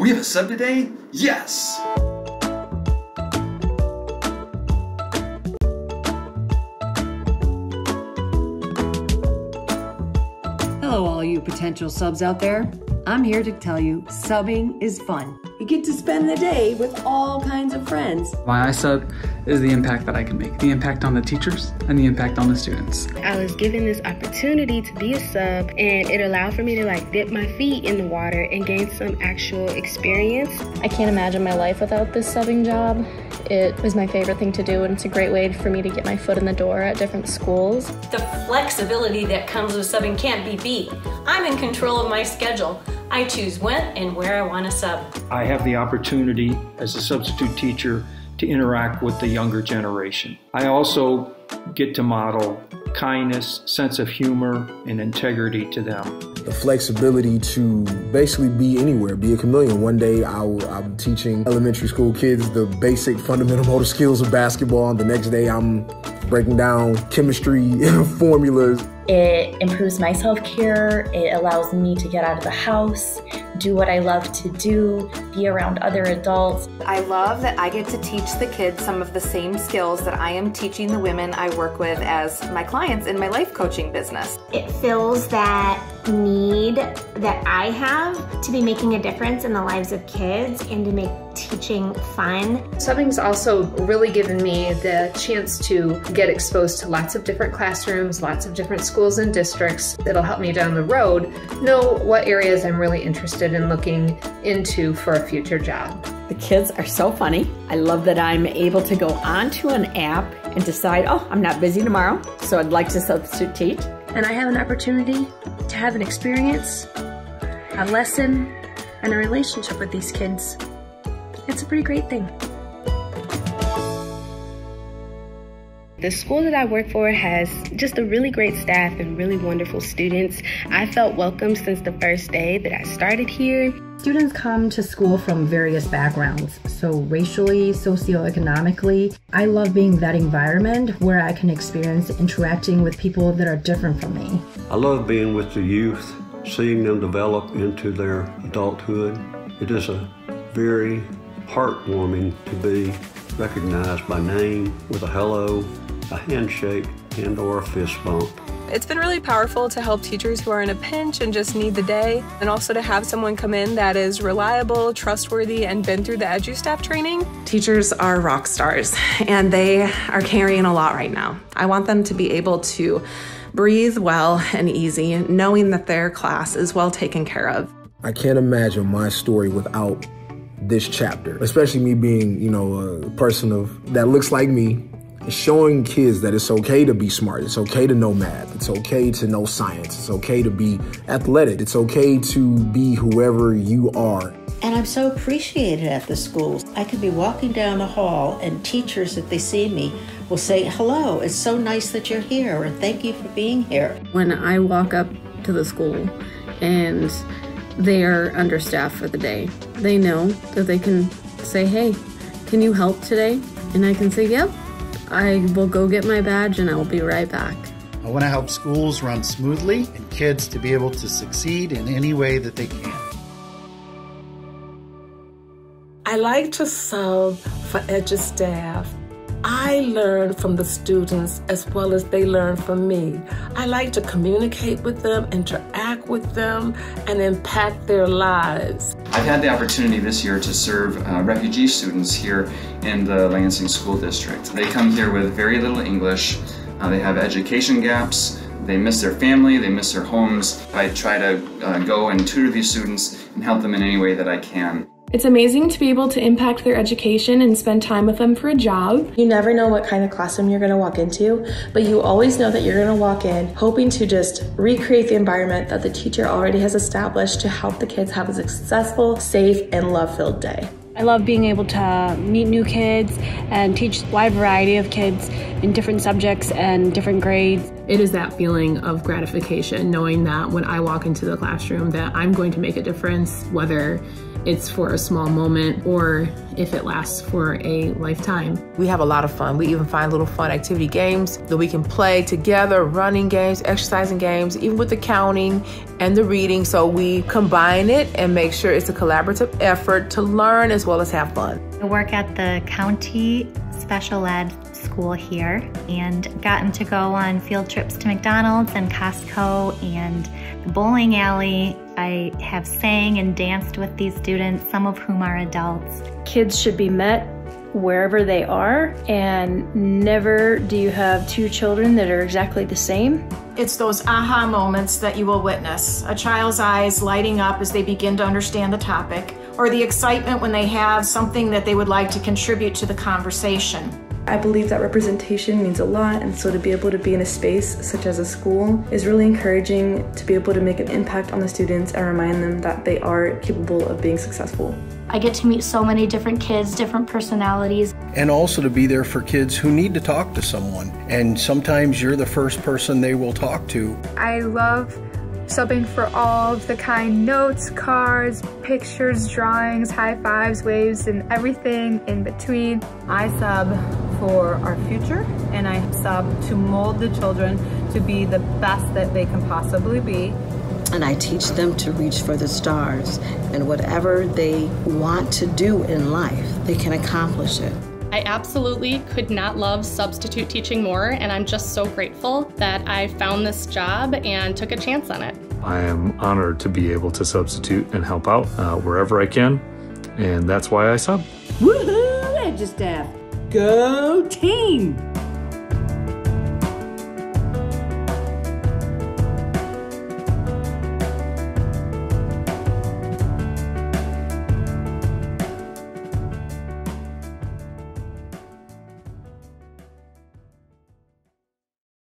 We have a sub today? Yes! Hello, all you potential subs out there. I'm here to tell you subbing is fun. You get to spend the day with all kinds of friends. Why I sub is the impact that I can make the impact on the teachers and the impact on the students. I was given this opportunity to be a sub, and it allowed for me to like dip my feet in the water and gain some actual experience. I can't imagine my life without this subbing job. It was my favorite thing to do, and it's a great way for me to get my foot in the door at different schools. The flexibility that comes with subbing can't be beat. I'm in control of my schedule. I choose when and where I want to sub. I have the opportunity as a substitute teacher to interact with the younger generation. I also get to model kindness, sense of humor, and integrity to them. The flexibility to basically be anywhere, be a chameleon. One day i am teaching elementary school kids the basic fundamental motor skills of basketball. The next day I'm breaking down chemistry formulas. It improves my self care. It allows me to get out of the house, do what I love to do, be around other adults. I love that I get to teach the kids some of the same skills that I am teaching the women I work with as my clients in my life coaching business. It fills that need that I have to be making a difference in the lives of kids and to make teaching fun. Subbing's also really given me the chance to get exposed to lots of different classrooms, lots of different schools and districts that'll help me down the road know what areas I'm really interested in looking into for a future job. The kids are so funny. I love that I'm able to go onto an app and decide, oh, I'm not busy tomorrow, so I'd like to substitute teach. And I have an opportunity to have an experience, a lesson, and a relationship with these kids. It's a pretty great thing. The school that I work for has just a really great staff and really wonderful students. I felt welcome since the first day that I started here. Students come to school from various backgrounds, so racially, socioeconomically. I love being that environment where I can experience interacting with people that are different from me. I love being with the youth, seeing them develop into their adulthood. It is a very heartwarming to be recognized by name with a hello, a handshake, and or a fist bump. It's been really powerful to help teachers who are in a pinch and just need the day, and also to have someone come in that is reliable, trustworthy, and been through the EduStaff training. Teachers are rock stars, and they are carrying a lot right now. I want them to be able to breathe well and easy, knowing that their class is well taken care of. I can't imagine my story without this chapter, especially me being, you know, a person of that looks like me, showing kids that it's okay to be smart. It's okay to know math. It's okay to know science. It's okay to be athletic. It's okay to be whoever you are. And I'm so appreciated at the schools. I could be walking down the hall and teachers, if they see me, will say, hello, it's so nice that you're here, and thank you for being here. When I walk up to the school and they are understaffed for the day. They know that they can say, hey, can you help today? And I can say, yep, I will go get my badge and I will be right back. I want to help schools run smoothly and kids to be able to succeed in any way that they can. I like to sub for EduStaff I learn from the students as well as they learn from me. I like to communicate with them, interact with them, and impact their lives. I've had the opportunity this year to serve uh, refugee students here in the Lansing School District. They come here with very little English. Uh, they have education gaps. They miss their family, they miss their homes. I try to uh, go and tutor these students and help them in any way that I can. It's amazing to be able to impact their education and spend time with them for a job. You never know what kind of classroom you're going to walk into, but you always know that you're going to walk in hoping to just recreate the environment that the teacher already has established to help the kids have a successful, safe, and love-filled day. I love being able to meet new kids and teach a wide variety of kids in different subjects and different grades. It is that feeling of gratification, knowing that when I walk into the classroom that I'm going to make a difference, whether it's for a small moment or if it lasts for a lifetime. We have a lot of fun. We even find little fun activity games that we can play together, running games, exercising games, even with the counting and the reading. So we combine it and make sure it's a collaborative effort to learn as well as have fun. I work at the county special ed school here and gotten to go on field trips to McDonald's and Costco and the bowling alley. I have sang and danced with these students, some of whom are adults. Kids should be met wherever they are, and never do you have two children that are exactly the same. It's those aha moments that you will witness a child's eyes lighting up as they begin to understand the topic, or the excitement when they have something that they would like to contribute to the conversation. I believe that representation means a lot, and so to be able to be in a space such as a school is really encouraging to be able to make an impact on the students and remind them that they are capable of being successful. I get to meet so many different kids, different personalities. And also to be there for kids who need to talk to someone. And sometimes you're the first person they will talk to. I love subbing for all of the kind notes, cards, pictures, drawings, high fives, waves, and everything in between. I sub for our future and I sub to mold the children to be the best that they can possibly be. And I teach them to reach for the stars and whatever they want to do in life, they can accomplish it. I absolutely could not love substitute teaching more, and I'm just so grateful that I found this job and took a chance on it. I am honored to be able to substitute and help out uh, wherever I can, and that's why I sub. Woohoo, EduStaff! Go team!